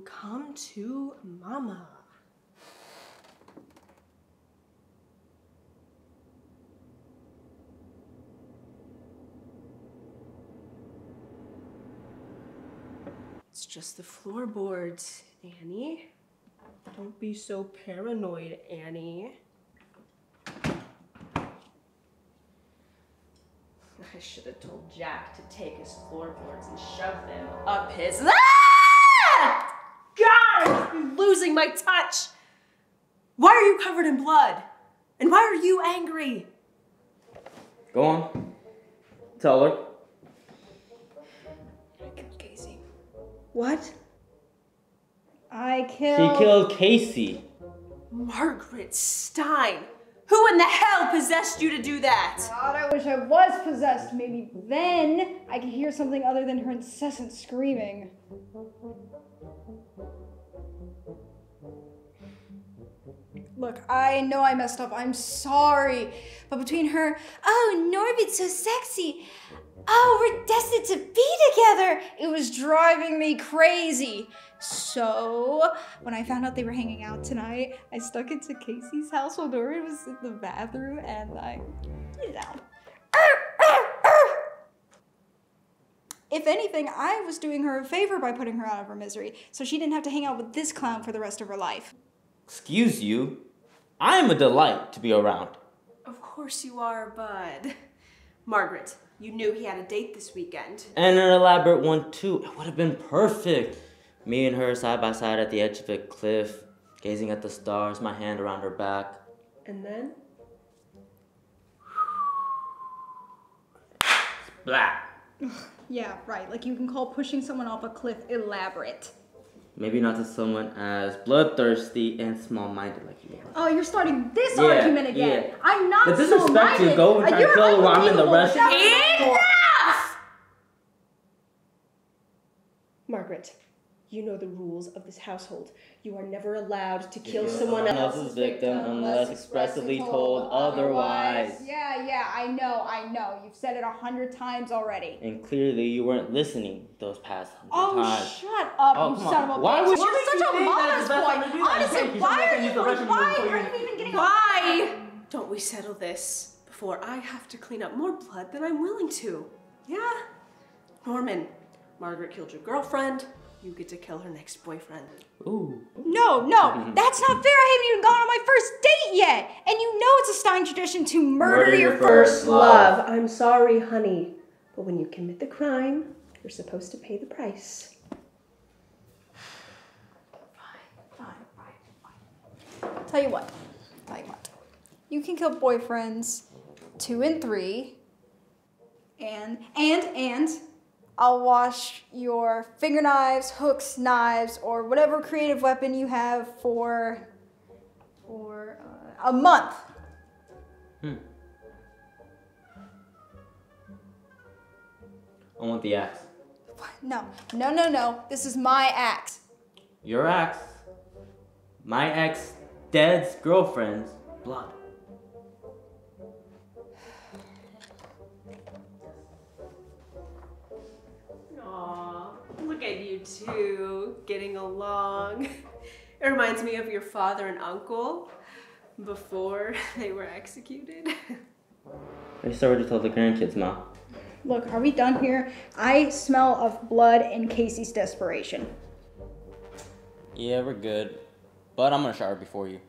come to mama. It's just the floorboards, Annie. Don't be so paranoid, Annie. I should have told Jack to take his floorboards and shove them up his. Ah! God, I'm losing my touch. Why are you covered in blood? And why are you angry? Go on. Tell her. I killed Casey. What? I killed. She killed. killed Casey. Margaret Stein. Who in the hell possessed you to do that? God, I wish I was possessed. Maybe then I could hear something other than her incessant screaming. Look, I know I messed up. I'm sorry. But between her, oh, Norbit's so sexy. Oh, we're destined to be together. It was driving me crazy. So, when I found out they were hanging out tonight, I stuck into Casey's house while Norbit was in the bathroom and I, you know. If anything, I was doing her a favor by putting her out of her misery, so she didn't have to hang out with this clown for the rest of her life. Excuse you. I'm a delight to be around. Of course you are, bud. Margaret, you knew he had a date this weekend. And an elaborate one, too. It would have been perfect. Me and her side by side at the edge of a cliff, gazing at the stars, my hand around her back. And then? Blah. Yeah, right. Like you can call pushing someone off a cliff elaborate. Maybe not to someone as bloodthirsty and small minded like you are. Oh, you're starting this Yeah, argument again. yeah. I'm not The disrespect small-minded. you go and try to you're kill her while I'm in the unbelievable. rest- That's- Margaret, you know the rules of this household. You are never allowed to kill You're someone someone else. else's victim unless expressly told otherwise. Yeah, yeah, I know, I know. You've said it a hundred times already. And clearly you weren't listening those past hundred Oh, times. Oh shut up, Oh, you come son of a Why bitch. would you You're make such me a think mama's it's the best time to boy. do that? Honestly, why are them use the you, why are you- you even getting Why don't we settle this before I have to clean up more blood than I'm willing to? Yeah? Norman, Margaret killed your girlfriend. You get to kill her next boyfriend. Ooh. No, no, that's not fair. I haven't even gone on my first date yet. And you know it's a Stein tradition to murder, Murder your your first first love. love. I'm sorry, honey, but when you commit the crime, you're supposed to pay the price. Fine, fine, fine. Tell you what. Tell you what. You can kill boyfriends two and three. And and and I'll wash your finger knives, hooks, knives, or whatever creative weapon you have for for uh, a month. Hmm. I want the axe. No, no, no, no. This is my axe. Your axe. My ex dead's girlfriend's blood. You two getting along. It reminds me of your father and uncle before they were executed. I started to tell the grandkids, Ma. Look, are we done here? I smell of blood and Casey's desperation. Yeah, we're good. But I'm gonna shower before you.